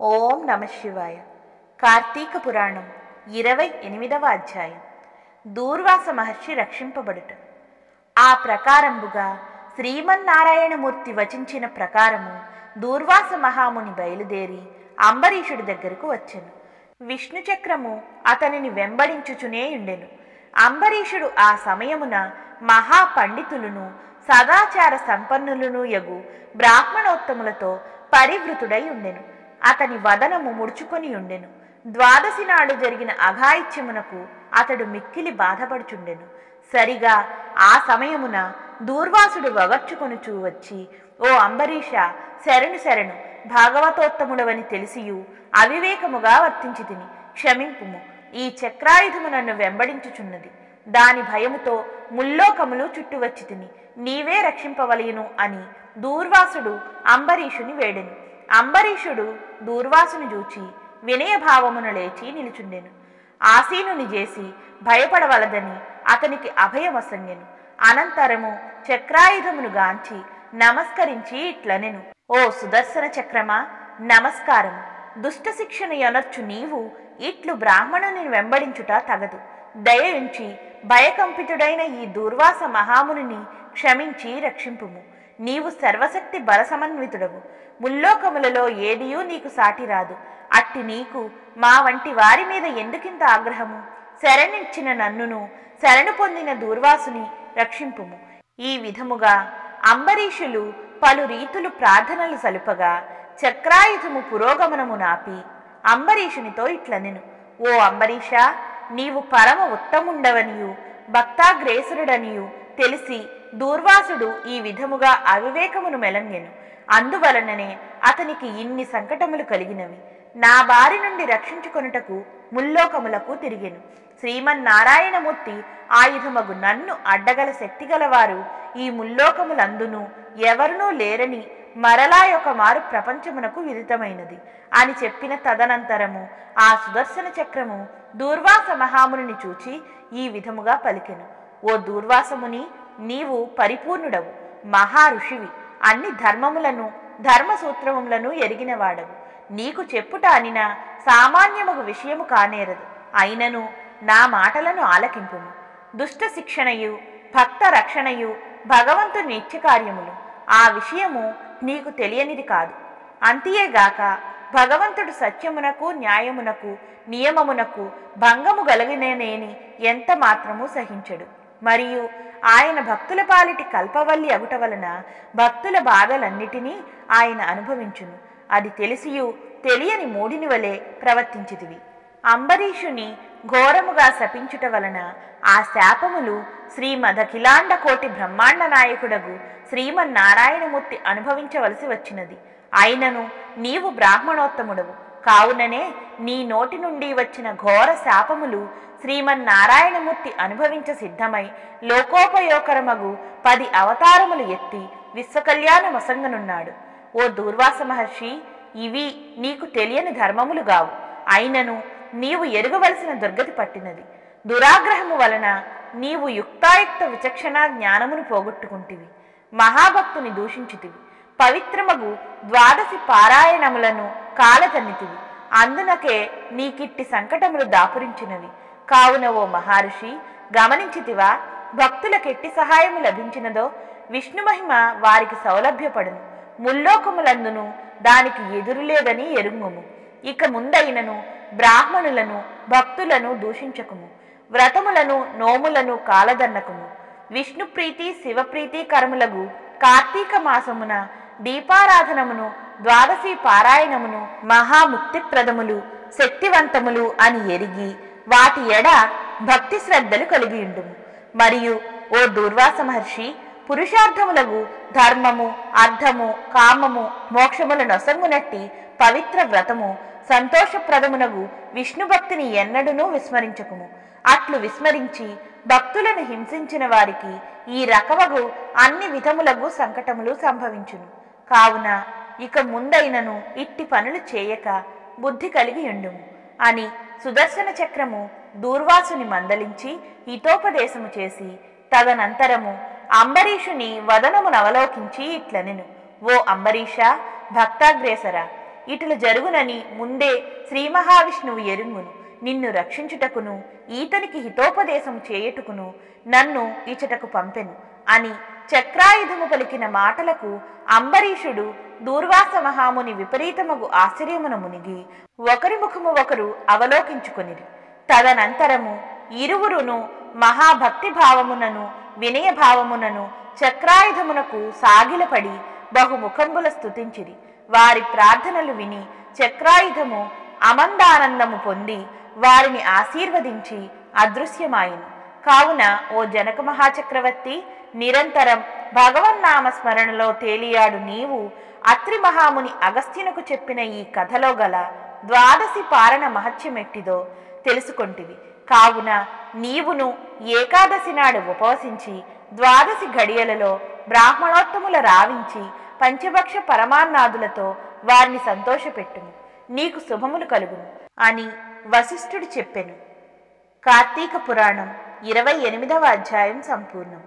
ఓం నమ శివాయ. కార్తీక పురాణం ఇరవై ఎనిమిదవ అధ్యాయం. దూర్వాస మహర్షి రక్షింపబడుట. ఆ ప్రకారంబుగా శ్రీమన్నారాయణమూర్తి వచించిన ప్రకారము దూర్వాస మహాముని బయలుదేరి అంబరీషుడి దగ్గరకు వచ్చెను. విష్ణుచక్రము అతనిని వెంబడించుచునే ఉండెను. అంబరీషుడు ఆ సమయమున మహాపండితులను సదాచార సంపన్నులను యగు బ్రాహ్మణోత్తములతో పరివృతుడై ఉండెను. అతని వదనము ముడుచుకొని ఉండెను. ద్వాదశి నాడు జరిగిన అఘాయిత్యమునకు అతడు మిక్కిలి బాధపడుచుండెను. సరిగా ఆ సమయమున దూర్వాసుడు వగర్చుకొనుచూ వచ్చి ఓ అంబరీష శరణు శరణు భాగవతోత్తముడవని తెలిసియు అవివేకముగా వర్తించి తిని క్షమింపుము. ఈ చక్రాయుధము నన్ను వెంబడించుచున్నది. దాని భయముతో ముల్లోకములు చుట్టువచ్చి తిని నీవే రక్షింపవలయును అని దూర్వాసుడు అంబరీషుని వేడెను. అంబరీషుడు దూర్వాసుని చూచి వినయభావమును లేచి నిలుచుండెను. ఆసీనుని చేసి భయపడవలదని అతనికి అభయమసంగెను. అనంతరము చక్రాయుధమును గాంచి నమస్కరించి ఇట్లనెను. ఓ సుదర్శన చక్రమా నమస్కారము. దుష్ట శిక్షణ నీవు ఇట్లు బ్రాహ్మణుని వెంబడించుట తగదు. దయయుంచి భయకంపితుడైన ఈ దూర్వాస మహామునిని క్షమించి రక్షింపుము. నీవు సర్వశక్తి బలసమన్వితుడవు. ముల్లోకములలో ఏదియూ నీకు సాటి రాదు. అట్టి నీకు మా వంటి వారి మీద ఎందుకింత ఆగ్రహము? శరణిచ్చిన నన్నును శరణు పొందిన దూర్వాసుని రక్షింపుము. ఈ విధముగా అంబరీషులు పలు రీతులు ప్రార్థనలు సలుపగా చక్రాయుధము పురోగమనము నాపి అంబరీషునితో ఇట్లనెను. ఓ అంబరీష నీవు పరమ ఉత్తముండవనియు భక్తాగ్రేసురుడనియు తెలిసి దూర్వాసుడు ఈ విధముగా అవివేకమును మెలంగెను. అందువలననే అతనికి ఇన్ని సంకటములు కలిగినవి. నా బారి నుండి రక్షించుకొనుటకు ముల్లోకములకు తిరిగెను. శ్రీమన్నారాయణమూర్తి ఆయుధమగు నన్ను అడ్డగల శక్తిగలవారు ఈ ముల్లోకములందును ఎవరునూ లేరని మరలా ఒక మారు ప్రపంచమునకు విదితమైనది. అని చెప్పిన తదనంతరము ఆ సుదర్శన చక్రము దూర్వాస మహాముని చూచి ఈ విధముగా పలికెను. ఓ దూర్వాసముని నీవు పరిపూర్ణుడవు మహాఋషివి. అన్ని ధర్మములను ధర్మసూత్రములను ఎరిగినవాడవు. నీకు చెప్పుట అనిన సామాన్యముగు విషయము కానేరదు. అయినను నా మాటలను ఆలకింపుము. దుష్ట శిక్షణయు భక్త రక్షణయు భగవంతుని నిత్యకార్యములు. ఆ విషయము నీకు తెలియనిది కాదు. అంతియేగాక భగవంతుడు సత్యమునకు న్యాయమునకు నియమమునకు భంగము గలగిననేని ఎంత మాత్రము సహించడు. మరియు ఆయన భక్తుల పాలిటి కల్పవల్లి అగుట వలన భక్తుల బాధలన్నిటినీ ఆయన అనుభవించును. అది తెలిసియు తెలియని మూడిని వలె ప్రవర్తించితివి. అంబరీషుని ఘోరముగా శపించుట వలన ఆ శాపములు శ్రీమదఖిలాండ కోటి బ్రహ్మాండ నాయకుడగు శ్రీమన్నారాయణమూర్తి అనుభవించవలసి వచ్చినది. అయినను నీవు బ్రాహ్మణోత్తముడవు. కావుననే నీ నోటి నుండి వచ్చిన ఘోర శాపములు శ్రీమన్నారాయణమూర్తి అనుభవించ సిద్ధమై లోకోపయోకరమగు పది అవతారములు ఎత్తి విశ్వకళ్యాణమసంగనున్నాడు ఓ దూర్వాస మహర్షి ఇవి నీకు తెలియని ధర్మములు గావు. అయినను నీవు ఎరుగవలసిన దుర్గతి పట్టినది. దురాగ్రహము వలన నీవు యుక్తాయుక్త విచక్షణ జ్ఞానమును పోగొట్టుకుంటివి. మహాభక్తుని దూషించితివి పవిత్రమగు ద్వాదశి పారాయణములను కాలతన్నితివి అందునకే నీకిట్టి సంకటములు దాపురించినవి. కావున ఓ మహర్షి గమనించితివా? భక్తులకెట్టి సహాయము లభించినదో? విష్ణు మహిమ వారికి సౌలభ్యపడును. ముల్లోకములందును దానికి ఎదురులేదని ఎరుంగుము. ఇక ముందైనను బ్రాహ్మణులను భక్తులను దూషించకుము. వ్రతములను నోములను కాలదన్నకుము. విష్ణుప్రీతి శివప్రీతి కరములగు కార్తీక మాసమున దీపారాధనమును ద్వాదశి పారాయణమును మహాముక్తిప్రదములు శక్తివంతములు అని ఎరిగి వాటి ఎడ భక్తి శ్రద్ధలు కలిగియుండుము మరియు ఓ దూర్వాస మహర్షి పురుషార్థములకు ధర్మము అర్థము కామము మోక్షముల నొసంగునట్టి పవిత్ర వ్రతము సంతోషప్రదమునగు విష్ణు భక్తిని ఎన్నడూనూ విస్మరించకుము. అట్లు విస్మరించి భక్తులను హింసించిన వారికి ఈ రకమగు అన్ని విధములగు సంకటములు సంభవించును. కావున ఇక ముందైనను ఇట్టి పనులు చేయక బుద్ధి కలిగి ఉండుము అని సుదర్శన చక్రము దూర్వాసుని మందలించి హితోపదేశము చేసి తదనంతరము అంబరీషుని వదనమునవలోకించి ఇట్లనెను. ఓ అంబరీష భక్తాగ్రేసర ఇటులు జరుగునని ముందే శ్రీ మహావిష్ణువు ఎరుంగును. నిన్ను రక్షించుటకును ఈతనికి హితోపదేశం చేయుటకును నన్ను ఇచటకు పంపెను. అని చక్రాయుధము పలికిన మాటలకు అంబరీషుడు దూర్వాస మహాముని విపరీతమగు ఆశ్చర్యమున మునిగి ఒకరి ముఖము ఒకరు అవలోకించుకొనిరి. తదనంతరము ఇరువురును మహాభక్తి భావమునను వినయ భావమునను చక్రాయుధమునకు సాగిలపడి బహుముఖంబుల స్తుతించిరి. వారి ప్రార్థనలు విని చక్రాయుధము అమందానందము పొంది వారిని ఆశీర్వదించి అదృశ్యమాయను. కావున ఓ జనక మహాచక్రవర్తి నిరంతరం భగవన్నామ స్మరణలో తేలియాడు నీవు. అత్రి మహాముని అగస్త్యునకు చెప్పిన ఈ కథలో గల ద్వాదశి పారణ మహత్యమెట్టిదో తెలుసుకొంటివి. కావున నీవును ఏకాదశి నాడు ఉపవసించి ద్వాదశి ఘడియలలో బ్రాహ్మణోత్తముల రావించి పంచభక్ష పరమాన్నాదులతో వారిని సంతోషపెట్టుము. నీకు శుభములు కలుగును అని వశిష్ఠుడు చెప్పెను. కార్తీక పురాణం ఇరవై ఎనిమిదవ అధ్యాయం సంపూర్ణం.